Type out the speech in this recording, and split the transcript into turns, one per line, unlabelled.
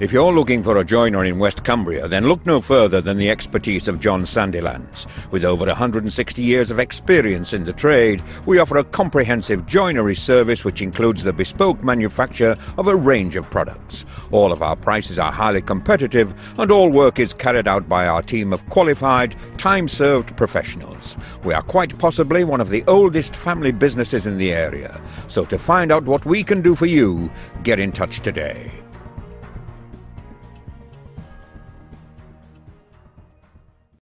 If you're looking for a joiner in West Cumbria, then look no further than the expertise of John Sandelands. With over 160 years of experience in the trade, we offer a comprehensive joinery service which includes the bespoke manufacture of a range of products. All of our prices are highly competitive, and all work is carried out by our team of qualified, time-served professionals. We are quite possibly one of the oldest family businesses in the area. So to find out what we can do for you, get in touch today.